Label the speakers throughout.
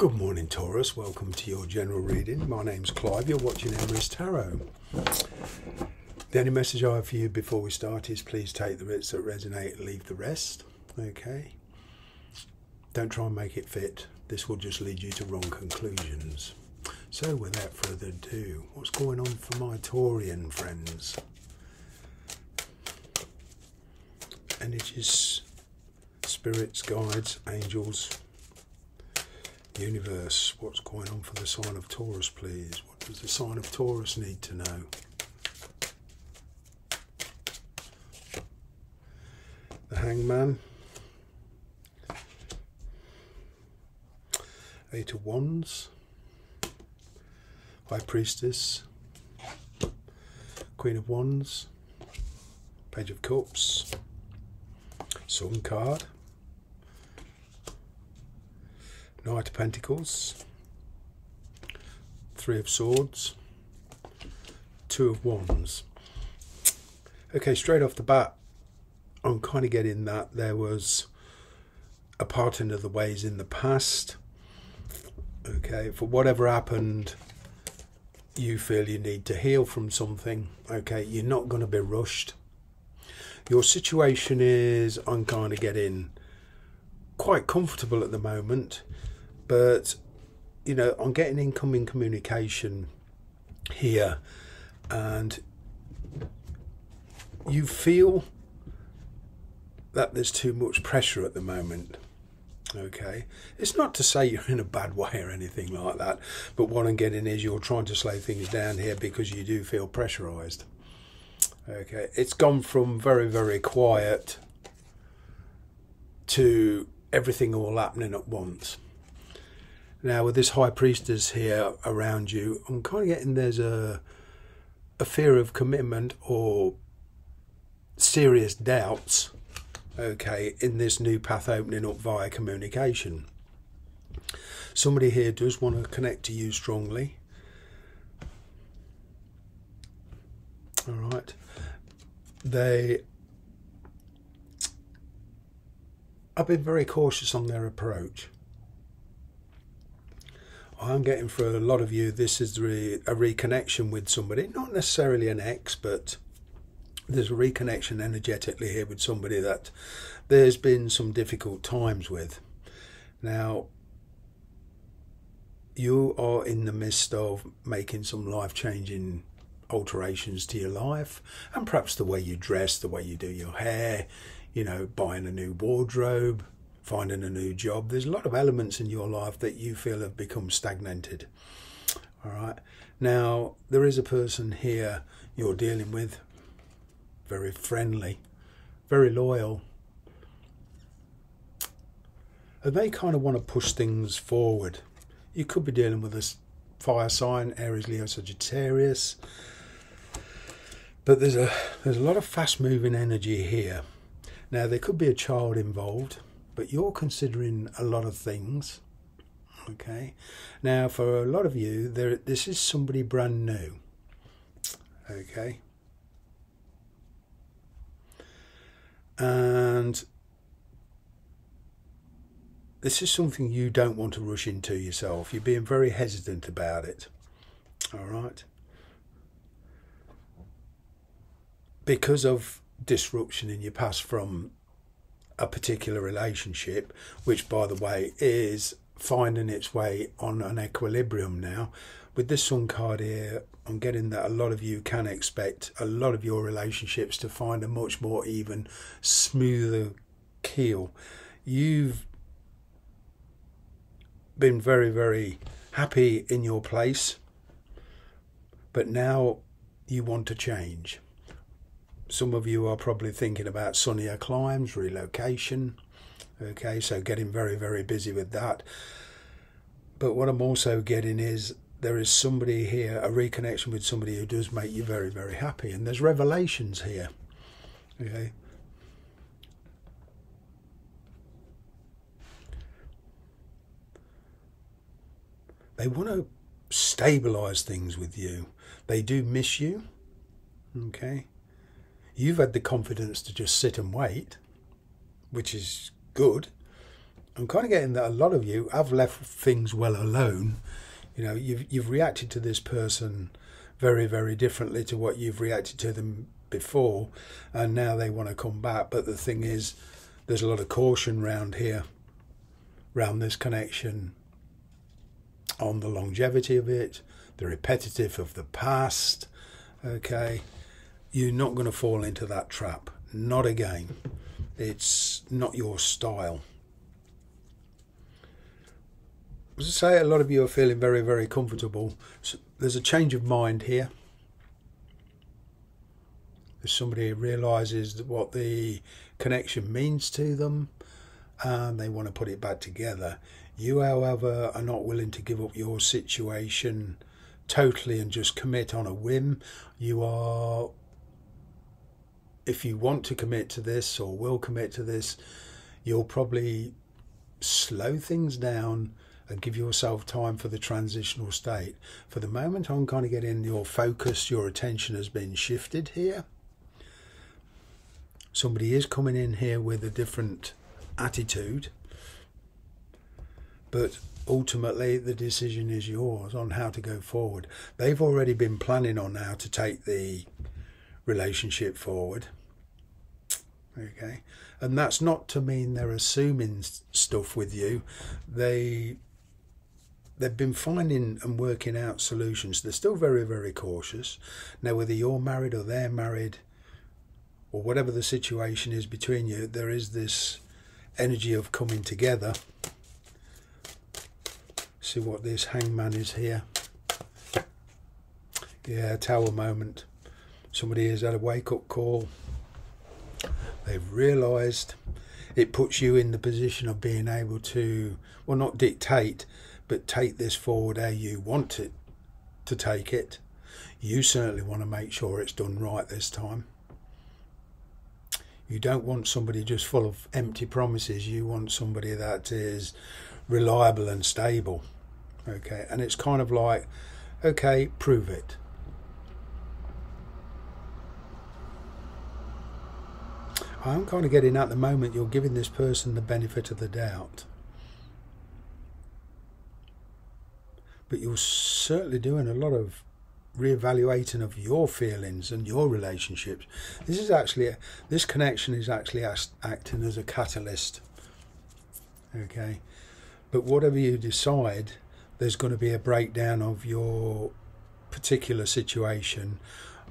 Speaker 1: Good morning, Taurus. Welcome to your general reading. My name's Clive. You're watching Emrys Tarot. The only message I have for you before we start is please take the bits that resonate and leave the rest. Okay? Don't try and make it fit. This will just lead you to wrong conclusions. So, without further ado, what's going on for my Taurian friends? Energies, spirits, guides, angels, Universe, what's going on for the sign of Taurus, please? What does the sign of Taurus need to know? The Hangman, Eight of Wands, High Priestess, Queen of Wands, Page of Cups, Sun card, Knight of Pentacles, Three of Swords, Two of Wands. Okay, straight off the bat, I'm kind of getting that there was a parting of the ways in the past. Okay, for whatever happened, you feel you need to heal from something. Okay, you're not going to be rushed. Your situation is, I'm kind of getting quite comfortable at the moment but you know i'm getting incoming communication here and you feel that there's too much pressure at the moment okay? It's not to say you're in a bad way or anything like that but what i'm getting is you're trying to slow things down here because you do feel pressurized okay? It's gone from very very quiet to everything all happening at once now, with this high priestess here around you, I'm kind of getting there's a a fear of commitment or serious doubts, okay, in this new path opening up via communication. Somebody here does want to connect to you strongly. All right. They have been very cautious on their approach. I'm getting for a lot of you, this is re a reconnection with somebody, not necessarily an ex, but there's a reconnection energetically here with somebody that there's been some difficult times with. Now, you are in the midst of making some life changing alterations to your life and perhaps the way you dress, the way you do your hair, you know, buying a new wardrobe, finding a new job. There's a lot of elements in your life that you feel have become stagnated. All right. Now, there is a person here you're dealing with, very friendly, very loyal. And they kind of want to push things forward. You could be dealing with a fire sign, Aries, Leo, Sagittarius. But there's a there's a lot of fast moving energy here. Now there could be a child involved but you're considering a lot of things. Okay, now for a lot of you, there this is somebody brand new. Okay, and this is something you don't want to rush into yourself. You're being very hesitant about it. All right. Because of disruption in your past from a particular relationship, which, by the way, is finding its way on an equilibrium now. With this Sun card here, I'm getting that a lot of you can expect a lot of your relationships to find a much more even, smoother keel. You've been very, very happy in your place, but now you want to change. Some of you are probably thinking about sunnier climes, relocation. Okay, so getting very, very busy with that. But what I'm also getting is there is somebody here, a reconnection with somebody who does make you very, very happy. And there's revelations here. Okay. They want to stabilize things with you. They do miss you. Okay. You've had the confidence to just sit and wait, which is good. I'm kind of getting that a lot of you have left things well alone. You know, you've you've reacted to this person very very differently to what you've reacted to them before, and now they want to come back. But the thing is, there's a lot of caution round here, round this connection, on the longevity of it, the repetitive of the past. Okay, you're not going to fall into that trap. Not again. It's not your style. As I say, a lot of you are feeling very, very comfortable. So there's a change of mind here. If somebody realizes what the connection means to them and they want to put it back together. You, however, are not willing to give up your situation totally and just commit on a whim. You are, if you want to commit to this or will commit to this, you'll probably slow things down and give yourself time for the transitional state. For the moment, I'm kind of getting your focus, your attention has been shifted here somebody is coming in here with a different attitude, but ultimately the decision is yours on how to go forward. They've already been planning on how to take the relationship forward. Okay, and that's not to mean they're assuming stuff with you. They they've been finding and working out solutions. They're still very, very cautious. Now, whether you're married or they're married, or whatever the situation is between you, there is this energy of coming together. See what this hangman is here. Yeah, tower moment. Somebody has had a wake up call. They've realised it puts you in the position of being able to, well, not dictate, but take this forward how you want it to take it. You certainly want to make sure it's done right this time. You don't want somebody just full of empty promises. You want somebody that is reliable and stable. Okay, and it's kind of like, okay, prove it. I'm kind of getting at the moment you're giving this person the benefit of the doubt. But you're certainly doing a lot of reevaluating of your feelings and your relationships. This is actually a, this connection is actually acting as a catalyst. Okay, but whatever you decide, there's going to be a breakdown of your particular situation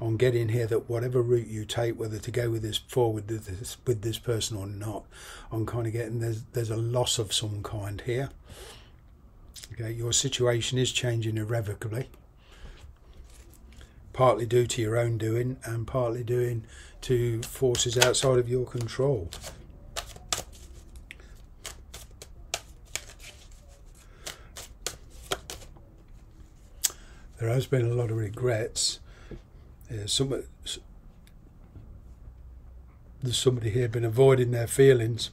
Speaker 1: on getting here that whatever route you take, whether to go with this forward with this, with this person or not, I'm kind of getting there's there's a loss of some kind here. Okay, your situation is changing irrevocably partly due to your own doing and partly doing to forces outside of your control. There has been a lot of regrets. Some, there's somebody here been avoiding their feelings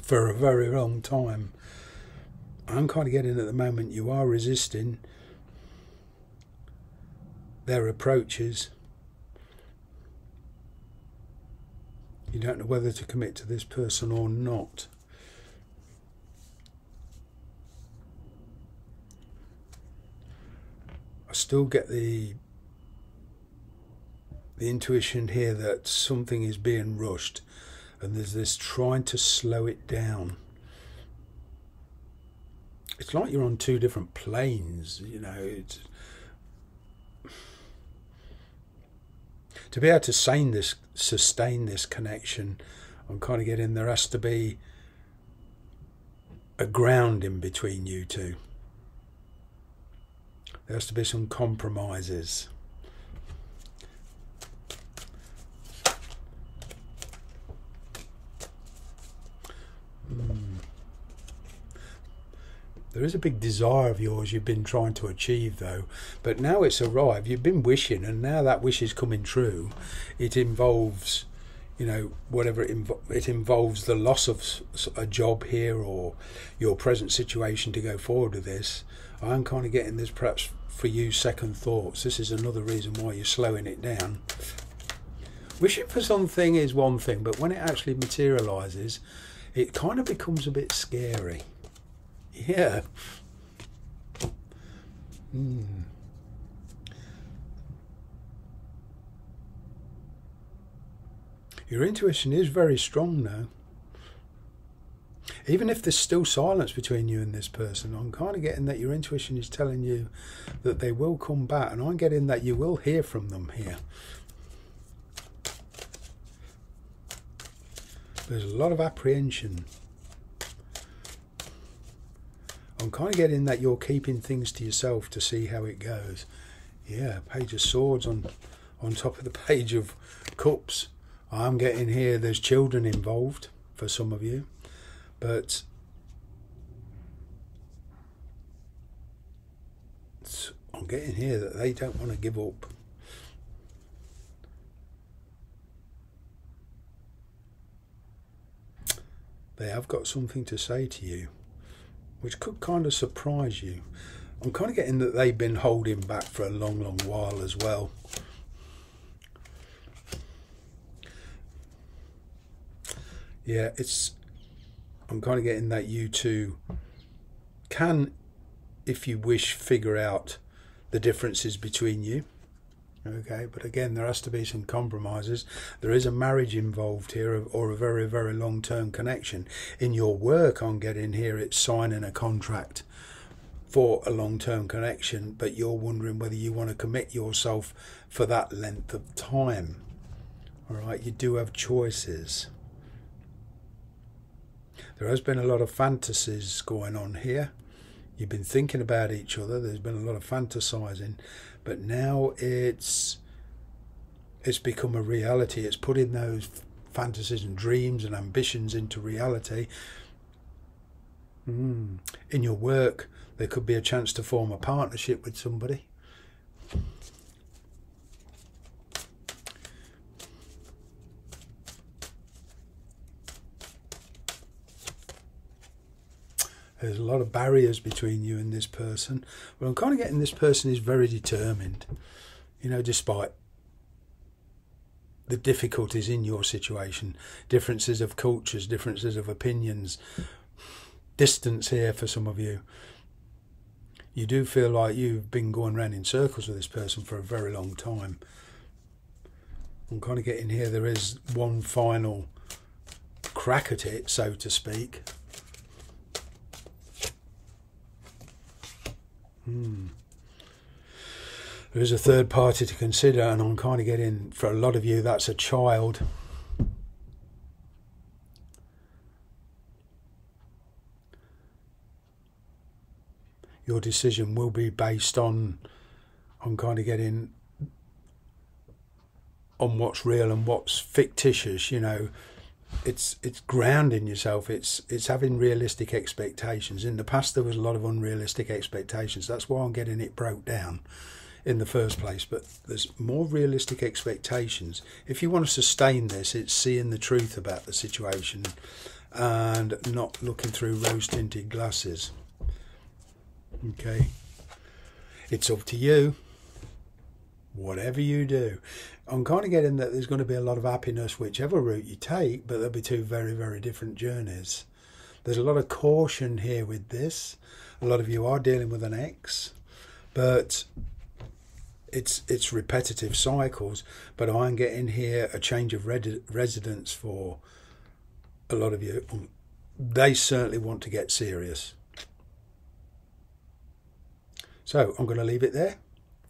Speaker 1: for a very long time. I'm kind of getting at the moment you are resisting their approaches. You don't know whether to commit to this person or not. I still get the the intuition here that something is being rushed and there's this trying to slow it down. It's like you're on two different planes, you know. It's, to be able to sustain this, sustain this connection, I'm kind of getting there has to be a ground in between you two. There has to be some compromises. There is a big desire of yours you've been trying to achieve, though. But now it's arrived. You've been wishing, and now that wish is coming true. It involves, you know, whatever it, invo- it involves the loss of a job here or your present situation to go forward with this. I'm kind of getting this perhaps for you second thoughts. This is another reason why you're slowing it down. Wishing for something is one thing, but when it actually materializes, it kind of becomes a bit scary. Yeah. Hmm. Your intuition is very strong now. Even if there's still silence between you and this person, I'm kind of getting that your intuition is telling you that they will come back, and I'm getting that you will hear from them here. There's a lot of apprehension. I'm kind of getting that you're keeping things to yourself to see how it goes. Yeah, Page of Swords on on top of the Page of Cups. I'm getting here there's children involved for some of you, but I'm getting here that they don't want to give up. They have got something to say to you, which could kind of surprise you. I'm kind of getting that they've been holding back for a long, long while as well. Yeah, it's. I'm kind of getting that you two can, if you wish, figure out the differences between you. Okay, but again, there has to be some compromises. There is a marriage involved here, or a very, very long term connection. In your work on getting here, it's signing a contract for a long term connection, but you're wondering whether you want to commit yourself for that length of time. All right, you do have choices. There has been a lot of fantasies going on here. You've been thinking about each other. There's been a lot of fantasizing, but now it's it's become a reality. It's putting those fantasies and dreams and ambitions into reality. Mm. In your work, there could be a chance to form a partnership with somebody. There's a lot of barriers between you and this person. But I'm kind of getting this person is very determined, you know, despite the difficulties in your situation, differences of cultures, differences of opinions, distance here for some of you. You do feel like you've been going around in circles with this person for a very long time. I'm kind of getting here, there is one final crack at it, so to speak. Hmm. There is a third party to consider, and I'm kind of getting, for a lot of you, that's a child. Your decision will be based on, I'm kind of getting on what's real and what's fictitious, you know it's it's grounding yourself. It's it's having realistic expectations. In the past there was a lot of unrealistic expectations. That's why i'm getting it broke down in the first place. But there's more realistic expectations. If you want to sustain this it's seeing the truth about the situation and not looking through rose tinted glasses. Okay? It's up to you whatever you do. I'm kind of getting that there's going to be a lot of happiness whichever route you take, but there'll be two very, very different journeys. There's a lot of caution here with this. A lot of you are dealing with an ex, but it's it's repetitive cycles. But I'm getting here a change of residence for a lot of you. They certainly want to get serious. So I'm going to leave it there.